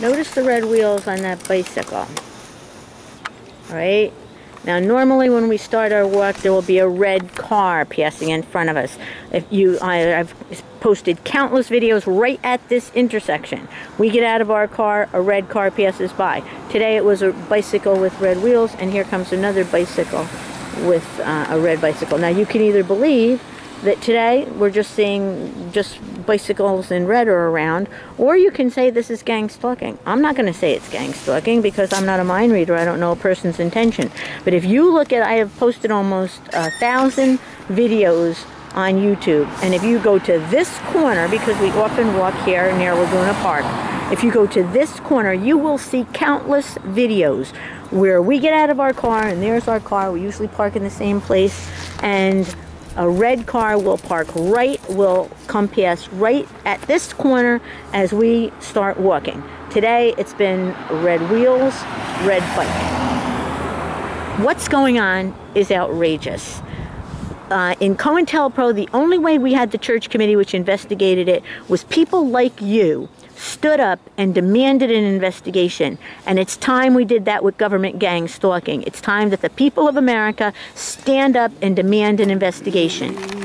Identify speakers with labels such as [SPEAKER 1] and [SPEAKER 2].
[SPEAKER 1] Notice the red wheels on that bicycle. All right. Now, normally when we start our walk, there will be a red car passing in front of us. If you, I, I've posted countless videos right at this intersection. We get out of our car, a red car passes by. Today it was a bicycle with red wheels, and here comes another bicycle with uh, a red bicycle. Now, you can either believe that today we're just seeing just bicycles in red are around, or you can say this is gang stalking. I'm not going to say it's gang stalking because I'm not a mind reader. I don't know a person's intention. But if you look at, I have posted almost a thousand videos on YouTube, and if you go to this corner, because we often walk here near Laguna Park, if you go to this corner, you will see countless videos where we get out of our car, and there's our car. We usually park in the same place, and a red car will park right, will come past right at this corner as we start walking. Today it's been red wheels, red bike. What's going on is outrageous. Uh, in COINTELPRO, the only way we had the church committee which investigated it was people like you stood up and demanded an investigation. And it's time we did that with government gang stalking. It's time that the people of America stand up and demand an investigation.